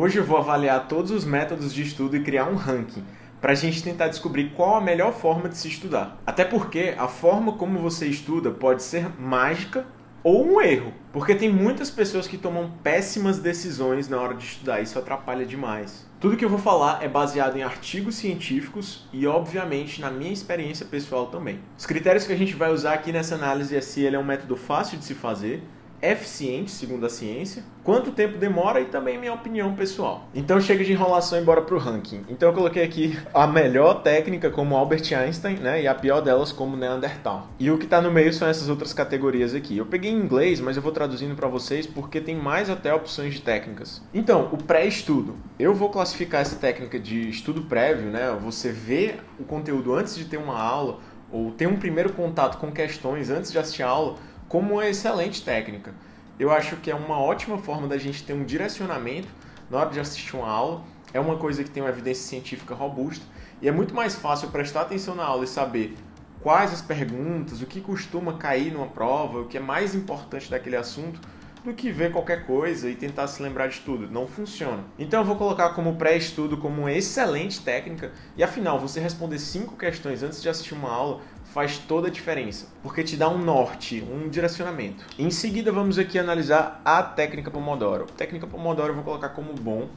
Hoje eu vou avaliar todos os métodos de estudo e criar um ranking para a gente tentar descobrir qual a melhor forma de se estudar. Até porque a forma como você estuda pode ser mágica ou um erro, porque tem muitas pessoas que tomam péssimas decisões na hora de estudar, isso atrapalha demais. Tudo que eu vou falar é baseado em artigos científicos e, obviamente, na minha experiência pessoal também. Os critérios que a gente vai usar aqui nessa análise é se ele é um método fácil de se fazer, eficiente, segundo a ciência, quanto tempo demora e também minha opinião pessoal. Então chega de enrolação e bora pro ranking. Então eu coloquei aqui a melhor técnica como Albert Einstein, né, e a pior delas como Neandertal. E o que está no meio são essas outras categorias aqui. Eu peguei em inglês, mas eu vou traduzindo para vocês porque tem mais até opções de técnicas. Então, o pré-estudo. Eu vou classificar essa técnica de estudo prévio, né, você vê o conteúdo antes de ter uma aula ou ter um primeiro contato com questões antes de assistir a aula como uma excelente técnica. Eu acho que é uma ótima forma da gente ter um direcionamento na hora de assistir uma aula. É uma coisa que tem uma evidência científica robusta e é muito mais fácil prestar atenção na aula e saber quais as perguntas, o que costuma cair numa prova, o que é mais importante daquele assunto, do que ver qualquer coisa e tentar se lembrar de tudo. Não funciona. Então eu vou colocar como pré-estudo como uma excelente técnica e afinal, você responder cinco questões antes de assistir uma aula faz toda a diferença, porque te dá um norte, um direcionamento. Em seguida, vamos aqui analisar a técnica Pomodoro. A técnica Pomodoro eu vou colocar como bom.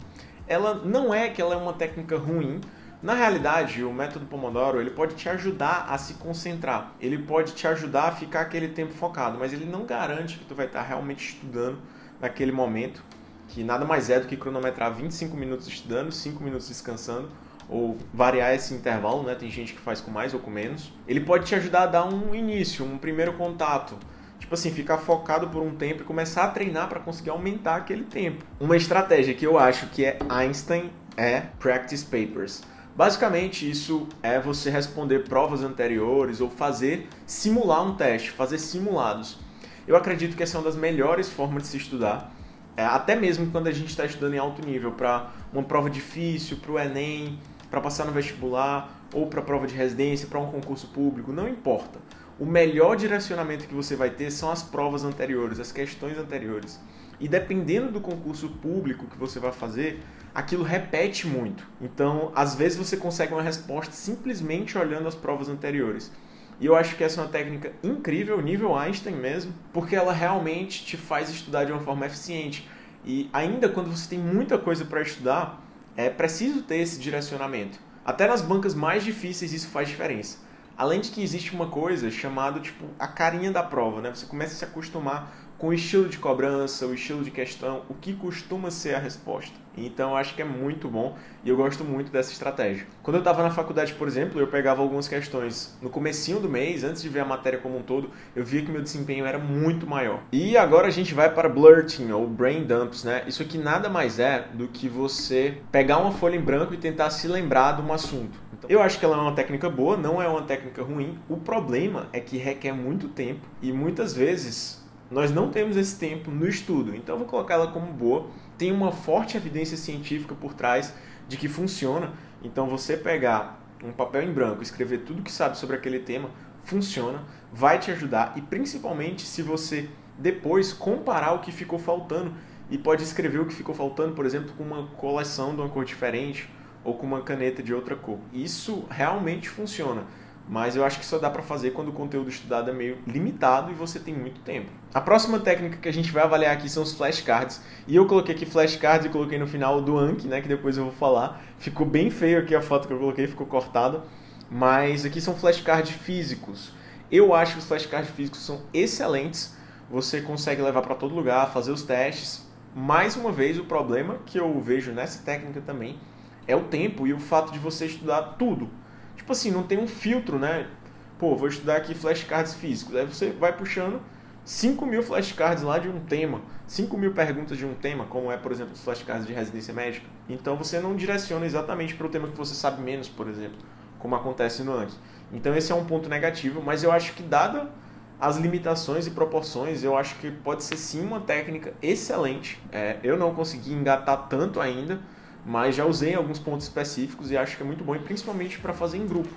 Ela não é que ela é uma técnica ruim, na realidade, o método Pomodoro ele pode te ajudar a se concentrar, ele pode te ajudar a ficar aquele tempo focado, mas ele não garante que tu vai estar realmente estudando naquele momento, que nada mais é do que cronometrar 25 minutos estudando, 5 minutos descansando ou variar esse intervalo, né? Tem gente que faz com mais ou com menos. Ele pode te ajudar a dar um início, um primeiro contato. Tipo assim, ficar focado por um tempo e começar a treinar para conseguir aumentar aquele tempo. Uma estratégia que eu acho que é Einstein é practice papers. Basicamente, isso é você responder provas anteriores ou fazer simular um teste, fazer simulados. Eu acredito que essa é uma das melhores formas de se estudar, é, até mesmo quando a gente está estudando em alto nível, para uma prova difícil, para o Enem, para passar no vestibular ou para prova de residência, para um concurso público, não importa. O melhor direcionamento que você vai ter são as provas anteriores, as questões anteriores. E dependendo do concurso público que você vai fazer, aquilo repete muito. Então, às vezes você consegue uma resposta simplesmente olhando as provas anteriores. E eu acho que essa é uma técnica incrível, nível Einstein mesmo, porque ela realmente te faz estudar de uma forma eficiente. E ainda quando você tem muita coisa para estudar, é preciso ter esse direcionamento. Até nas bancas mais difíceis isso faz diferença. Além de que existe uma coisa chamada tipo a carinha da prova, né? Você começa a se acostumar com o estilo de cobrança, o estilo de questão, o que costuma ser a resposta. Então acho que é muito bom e eu gosto muito dessa estratégia. Quando eu estava na faculdade, por exemplo, eu pegava algumas questões no comecinho do mês, antes de ver a matéria como um todo, eu via que meu desempenho era muito maior. E agora a gente vai para blurting ou brain dumps, né? Isso aqui nada mais é do que você pegar uma folha em branco e tentar se lembrar de um assunto. Então, eu acho que ela é uma técnica boa, não é uma técnica ruim. O problema é que requer muito tempo e muitas vezes nós não temos esse tempo no estudo, então vou colocar ela como boa. Tem uma forte evidência científica por trás de que funciona. Então você pegar um papel em branco, escrever tudo que sabe sobre aquele tema, funciona, vai te ajudar e principalmente se você depois comparar o que ficou faltando e pode escrever o que ficou faltando, por exemplo, com uma coleção de uma cor diferente ou com uma caneta de outra cor. Isso realmente funciona. Mas eu acho que só dá para fazer quando o conteúdo estudado é meio limitado e você tem muito tempo. A próxima técnica que a gente vai avaliar aqui são os flashcards. E eu coloquei aqui flashcards e coloquei no final do Anki, né, que depois eu vou falar. Ficou bem feio aqui a foto que eu coloquei, ficou cortada. Mas aqui são flashcards físicos. Eu acho que os flashcards físicos são excelentes. Você consegue levar para todo lugar, fazer os testes. Mais uma vez, o problema que eu vejo nessa técnica também é o tempo e o fato de você estudar tudo tipo assim, não tem um filtro, né? Pô, vou estudar aqui flashcards físicos. Aí você vai puxando 5 mil flashcards lá de um tema, 5 mil perguntas de um tema, como é, por exemplo, os flashcards de residência médica. Então você não direciona exatamente para o tema que você sabe menos, por exemplo, como acontece no Anki. Então esse é um ponto negativo, mas eu acho que dada as limitações e proporções, eu acho que pode ser sim uma técnica excelente. É, eu não consegui engatar tanto ainda, mas já usei em alguns pontos específicos e acho que é muito bom, e principalmente para fazer em grupo.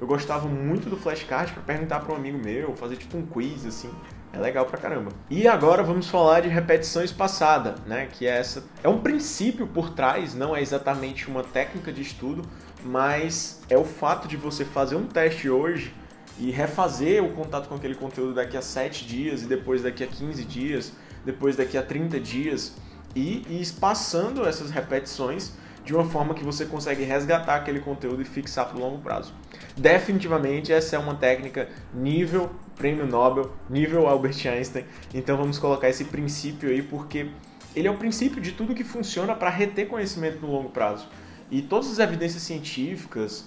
Eu gostava muito do flashcard para perguntar para um amigo meu, fazer tipo um quiz assim. É legal pra caramba. E agora vamos falar de repetição espaçada, né? Que é essa é um princípio por trás, não é exatamente uma técnica de estudo, mas é o fato de você fazer um teste hoje e refazer o contato com aquele conteúdo daqui a 7 dias e depois daqui a 15 dias, depois daqui a 30 dias e, e espaçando essas repetições de uma forma que você consegue resgatar aquele conteúdo e fixar para o longo prazo. Definitivamente essa é uma técnica nível prêmio Nobel, nível Albert Einstein. Então vamos colocar esse princípio aí porque ele é o princípio de tudo que funciona para reter conhecimento no longo prazo. E todas as evidências científicas,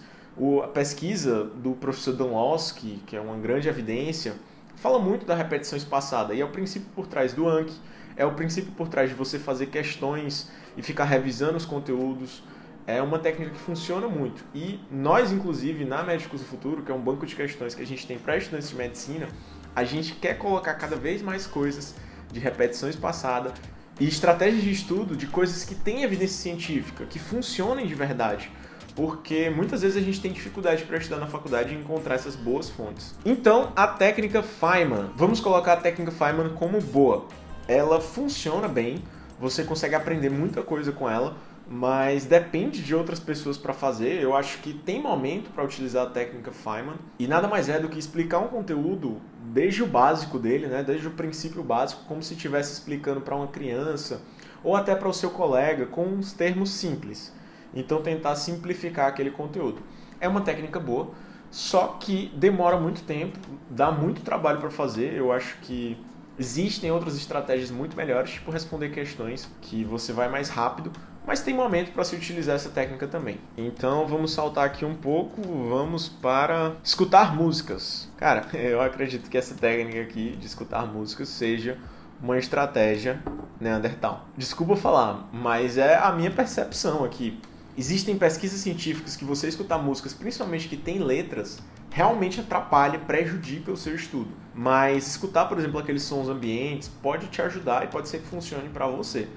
a pesquisa do professor Danlowski, que é uma grande evidência, fala muito da repetição espaçada e é o princípio por trás do Anki, é o princípio por trás de você fazer questões e ficar revisando os conteúdos. É uma técnica que funciona muito. E nós, inclusive, na Médicos do Futuro, que é um banco de questões que a gente tem para estudantes de medicina, a gente quer colocar cada vez mais coisas de repetição espaçada e estratégias de estudo de coisas que têm evidência científica, que funcionem de verdade porque muitas vezes a gente tem dificuldade para estudar na faculdade e encontrar essas boas fontes. Então, a técnica Feynman, vamos colocar a técnica Feynman como boa. Ela funciona bem, você consegue aprender muita coisa com ela, mas depende de outras pessoas para fazer. Eu acho que tem momento para utilizar a técnica Feynman e nada mais é do que explicar um conteúdo desde o básico dele, né, desde o princípio básico, como se estivesse explicando para uma criança ou até para o seu colega com uns termos simples. Então tentar simplificar aquele conteúdo. É uma técnica boa, só que demora muito tempo, dá muito trabalho para fazer. Eu acho que existem outras estratégias muito melhores, tipo responder questões, que você vai mais rápido, mas tem momento para se utilizar essa técnica também. Então vamos saltar aqui um pouco, vamos para escutar músicas. Cara, eu acredito que essa técnica aqui de escutar músicas seja uma estratégia Neandertal. Desculpa falar, mas é a minha percepção aqui. Existem pesquisas científicas que você escutar músicas, principalmente que tem letras, realmente atrapalha, prejudica o seu estudo. Mas escutar, por exemplo, aqueles sons ambientes pode te ajudar e pode ser que funcione para você.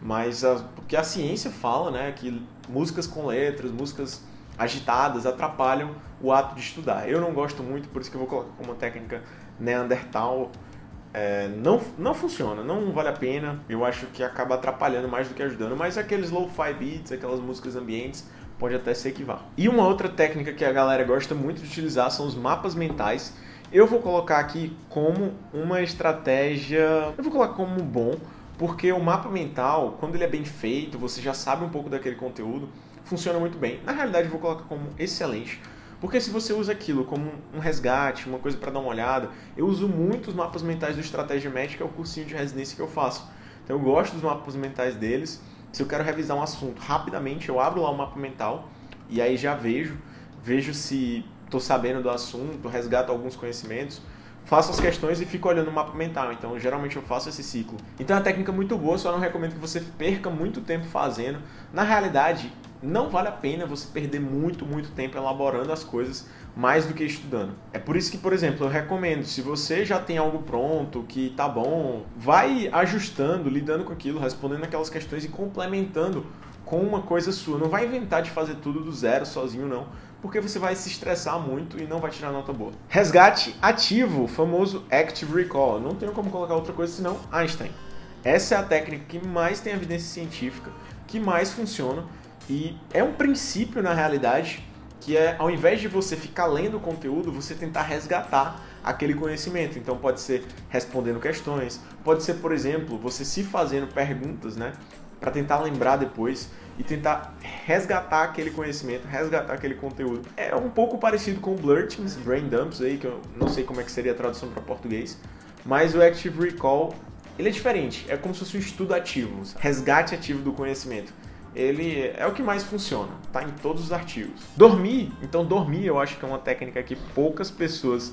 Mas a, porque a ciência fala, né, que músicas com letras, músicas agitadas atrapalham o ato de estudar. Eu não gosto muito, por isso que eu vou colocar como técnica Neandertal é, não, não funciona, não vale a pena. Eu acho que acaba atrapalhando mais do que ajudando. Mas aqueles low-fi beats, aquelas músicas ambientes, pode até ser que vá. E uma outra técnica que a galera gosta muito de utilizar são os mapas mentais. Eu vou colocar aqui como uma estratégia. Eu vou colocar como bom, porque o mapa mental, quando ele é bem feito, você já sabe um pouco daquele conteúdo, funciona muito bem. Na realidade, eu vou colocar como excelente porque se você usa aquilo como um resgate, uma coisa para dar uma olhada, eu uso muito os mapas mentais do Estratégia Médica, que é o cursinho de residência que eu faço. Então eu gosto dos mapas mentais deles. Se eu quero revisar um assunto rapidamente, eu abro lá o mapa mental e aí já vejo, vejo se estou sabendo do assunto, resgato alguns conhecimentos, faço as questões e fico olhando o mapa mental. Então, geralmente eu faço esse ciclo. Então, é uma técnica muito boa, só não recomendo que você perca muito tempo fazendo. Na realidade, não vale a pena você perder muito, muito tempo elaborando as coisas mais do que estudando. É por isso que, por exemplo, eu recomendo, se você já tem algo pronto, que tá bom, vai ajustando, lidando com aquilo, respondendo aquelas questões e complementando com uma coisa sua. Não vai inventar de fazer tudo do zero sozinho, não, porque você vai se estressar muito e não vai tirar nota boa. Resgate ativo, famoso Active Recall. Não tenho como colocar outra coisa senão Einstein. Essa é a técnica que mais tem evidência científica, que mais funciona e é um princípio, na realidade, que é ao invés de você ficar lendo o conteúdo, você tentar resgatar aquele conhecimento. Então pode ser respondendo questões, pode ser, por exemplo, você se fazendo perguntas, né, para tentar lembrar depois e tentar resgatar aquele conhecimento, resgatar aquele conteúdo. É um pouco parecido com o Blurtings, Brain Dumps aí, que eu não sei como é que seria a tradução para português, mas o Active Recall, ele é diferente, é como se fosse um estudo ativo, resgate ativo do conhecimento ele é o que mais funciona, tá em todos os artigos. Dormir, então dormir eu acho que é uma técnica que poucas pessoas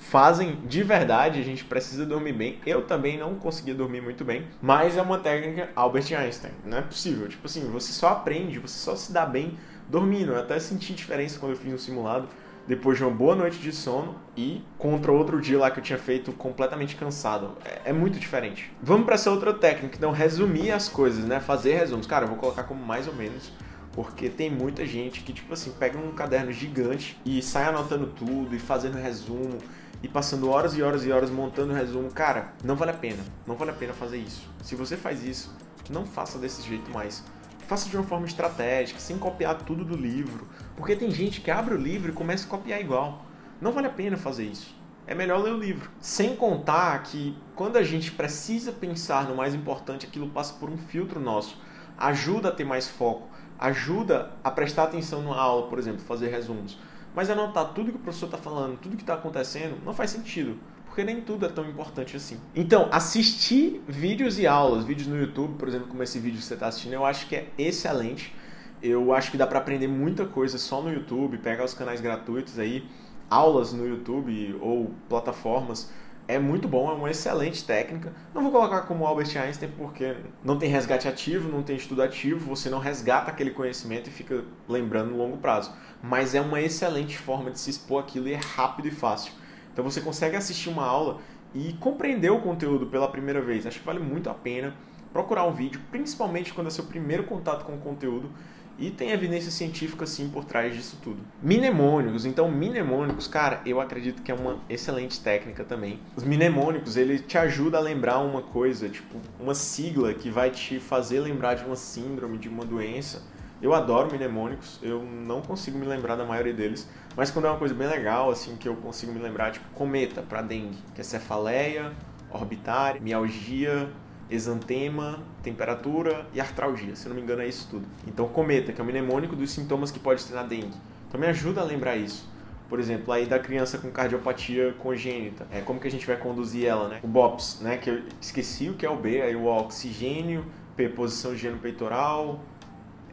fazem de verdade, a gente precisa dormir bem. Eu também não conseguia dormir muito bem, mas é uma técnica Albert Einstein, não é possível. Tipo assim, você só aprende, você só se dá bem dormindo. Eu até senti diferença quando eu fiz um simulado depois de uma boa noite de sono e contra outro dia lá que eu tinha feito completamente cansado. É, é muito diferente. Vamos para essa outra técnica, então resumir as coisas, né? Fazer resumos. Cara, eu vou colocar como mais ou menos, porque tem muita gente que tipo assim, pega um caderno gigante e sai anotando tudo e fazendo resumo e passando horas e horas e horas montando resumo, cara, não vale a pena. Não vale a pena fazer isso. Se você faz isso, não faça desse jeito mais. Faça de uma forma estratégica, sem copiar tudo do livro. Porque tem gente que abre o livro e começa a copiar igual. Não vale a pena fazer isso. É melhor ler o livro. Sem contar que quando a gente precisa pensar no mais importante, aquilo passa por um filtro nosso. Ajuda a ter mais foco, ajuda a prestar atenção na aula, por exemplo, fazer resumos. Mas anotar tudo que o professor está falando, tudo que está acontecendo, não faz sentido porque nem tudo é tão importante assim. Então, assistir vídeos e aulas, vídeos no YouTube, por exemplo, como esse vídeo que você está assistindo, eu acho que é excelente. Eu acho que dá para aprender muita coisa só no YouTube, pegar os canais gratuitos aí, aulas no YouTube ou plataformas. É muito bom, é uma excelente técnica. Não vou colocar como Albert Einstein porque não tem resgate ativo, não tem estudo ativo, você não resgata aquele conhecimento e fica lembrando no longo prazo. Mas é uma excelente forma de se expor aquilo e é rápido e fácil. Então você consegue assistir uma aula e compreender o conteúdo pela primeira vez. Acho que vale muito a pena procurar um vídeo, principalmente quando é seu primeiro contato com o conteúdo e tem evidência científica sim por trás disso tudo. Mnemônicos, então mnemônicos, cara, eu acredito que é uma excelente técnica também. Os mnemônicos, ele te ajuda a lembrar uma coisa, tipo, uma sigla que vai te fazer lembrar de uma síndrome, de uma doença eu adoro mnemônicos, eu não consigo me lembrar da maioria deles, mas quando é uma coisa bem legal, assim, que eu consigo me lembrar, tipo cometa para dengue, que é cefaleia, orbitária, mialgia, exantema, temperatura e artralgia, se não me engano é isso tudo. Então cometa, que é o mnemônico dos sintomas que pode ter na dengue. Então me ajuda a lembrar isso. Por exemplo, aí da criança com cardiopatia congênita, é como que a gente vai conduzir ela, né? O BOPS, né, que eu esqueci o que é o B, aí o oxigênio, P, posição de gênio peitoral,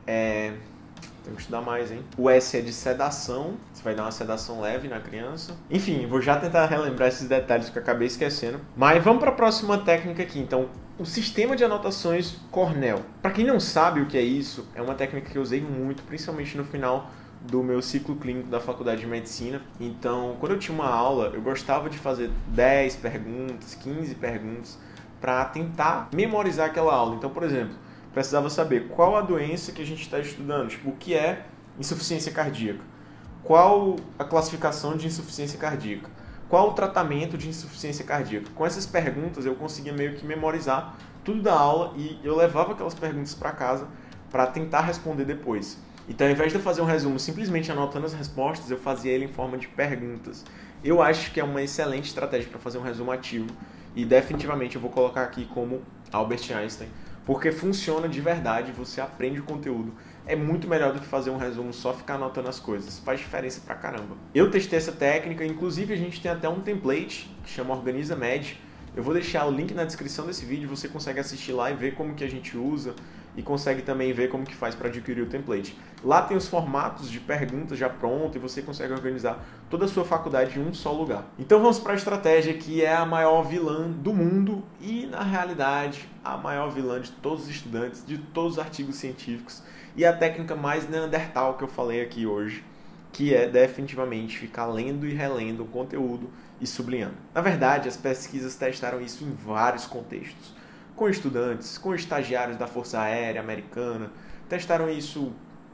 é... Tem que estudar mais, hein? O S é de sedação. Você vai dar uma sedação leve na criança. Enfim, vou já tentar relembrar esses detalhes que eu acabei esquecendo. Mas vamos para a próxima técnica aqui. Então, o sistema de anotações Cornell. Para quem não sabe o que é isso, é uma técnica que eu usei muito, principalmente no final do meu ciclo clínico da faculdade de medicina. Então, quando eu tinha uma aula, eu gostava de fazer 10 perguntas, 15 perguntas para tentar memorizar aquela aula. Então, por exemplo, precisava saber qual a doença que a gente está estudando, tipo, o que é insuficiência cardíaca, qual a classificação de insuficiência cardíaca, qual o tratamento de insuficiência cardíaca. Com essas perguntas eu conseguia meio que memorizar tudo da aula e eu levava aquelas perguntas para casa para tentar responder depois. Então, ao invés de eu fazer um resumo simplesmente anotando as respostas, eu fazia ele em forma de perguntas. Eu acho que é uma excelente estratégia para fazer um resumo ativo e definitivamente eu vou colocar aqui como Albert Einstein porque funciona de verdade, você aprende o conteúdo. É muito melhor do que fazer um resumo só ficar anotando as coisas. Faz diferença pra caramba. Eu testei essa técnica, inclusive a gente tem até um template que chama Organiza Med. Eu vou deixar o link na descrição desse vídeo, você consegue assistir lá e ver como que a gente usa e consegue também ver como que faz para adquirir o template. Lá tem os formatos de perguntas já pronto e você consegue organizar toda a sua faculdade em um só lugar. Então vamos para a estratégia que é a maior vilã do mundo e na realidade a maior vilã de todos os estudantes, de todos os artigos científicos e a técnica mais neandertal que eu falei aqui hoje, que é definitivamente ficar lendo e relendo o conteúdo e sublinhando. Na verdade, as pesquisas testaram isso em vários contextos com estudantes, com estagiários da Força Aérea Americana, testaram isso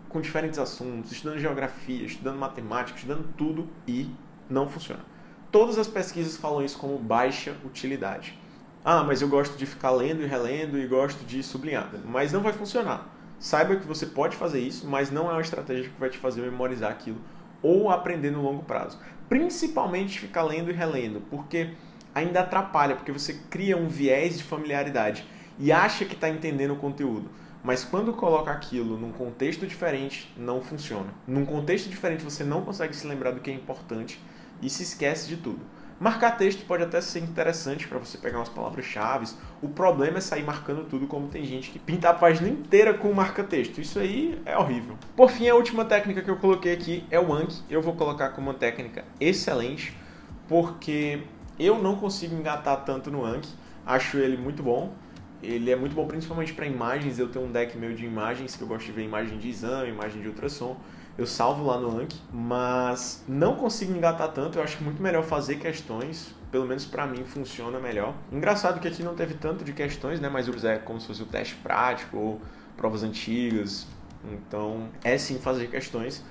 com diferentes assuntos, estudando geografia, estudando matemática, estudando tudo e não funciona. Todas as pesquisas falam isso como baixa utilidade. Ah, mas eu gosto de ficar lendo e relendo e gosto de sublinhar. Mas não vai funcionar. Saiba que você pode fazer isso, mas não é uma estratégia que vai te fazer memorizar aquilo ou aprender no longo prazo. Principalmente ficar lendo e relendo, porque ainda atrapalha, porque você cria um viés de familiaridade e acha que está entendendo o conteúdo. Mas quando coloca aquilo num contexto diferente, não funciona. Num contexto diferente, você não consegue se lembrar do que é importante e se esquece de tudo. Marcar texto pode até ser interessante para você pegar umas palavras-chave. O problema é sair marcando tudo, como tem gente que pinta a página inteira com marca-texto. Isso aí é horrível. Por fim, a última técnica que eu coloquei aqui é o Anki. Eu vou colocar como uma técnica excelente, porque eu não consigo engatar tanto no Anki, acho ele muito bom. Ele é muito bom principalmente para imagens. Eu tenho um deck meu de imagens que eu gosto de ver imagem de exame, imagem de ultrassom. Eu salvo lá no Anki, mas não consigo engatar tanto. Eu acho muito melhor fazer questões. Pelo menos para mim funciona melhor. Engraçado que aqui não teve tanto de questões, né? Mas é como se fosse o teste prático ou provas antigas. Então é sim fazer questões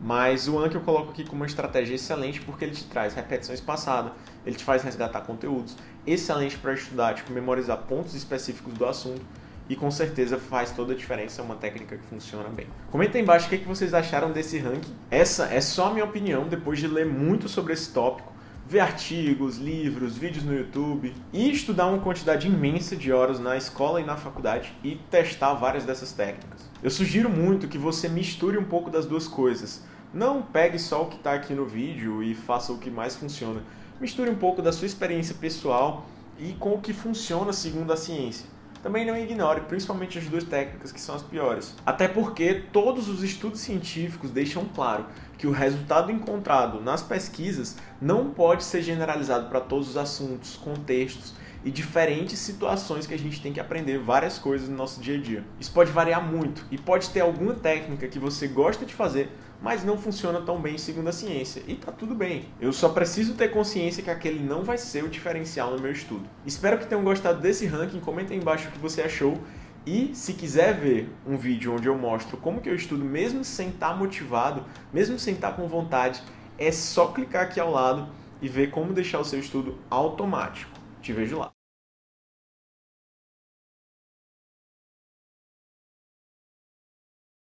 Mas o Anki eu coloco aqui como uma estratégia excelente porque ele te traz repetição espaçada, ele te faz resgatar conteúdos, excelente para estudar, tipo, memorizar pontos específicos do assunto e com certeza faz toda a diferença, é uma técnica que funciona bem. Comenta aí embaixo o que, é que vocês acharam desse ranking. Essa é só a minha opinião depois de ler muito sobre esse tópico, ver artigos, livros, vídeos no YouTube e estudar uma quantidade imensa de horas na escola e na faculdade e testar várias dessas técnicas. Eu sugiro muito que você misture um pouco das duas coisas. Não pegue só o que está aqui no vídeo e faça o que mais funciona. Misture um pouco da sua experiência pessoal e com o que funciona segundo a ciência. Também não ignore, principalmente as duas técnicas que são as piores. Até porque todos os estudos científicos deixam claro que o resultado encontrado nas pesquisas não pode ser generalizado para todos os assuntos, contextos e diferentes situações que a gente tem que aprender várias coisas no nosso dia a dia. Isso pode variar muito e pode ter alguma técnica que você gosta de fazer, mas não funciona tão bem segundo a ciência. E tá tudo bem. Eu só preciso ter consciência que aquele não vai ser o diferencial no meu estudo. Espero que tenham gostado desse ranking. Comenta aí embaixo o que você achou. E se quiser ver um vídeo onde eu mostro como que eu estudo mesmo sem estar tá motivado, mesmo sem estar tá com vontade, é só clicar aqui ao lado e ver como deixar o seu estudo automático. Te vejo lá.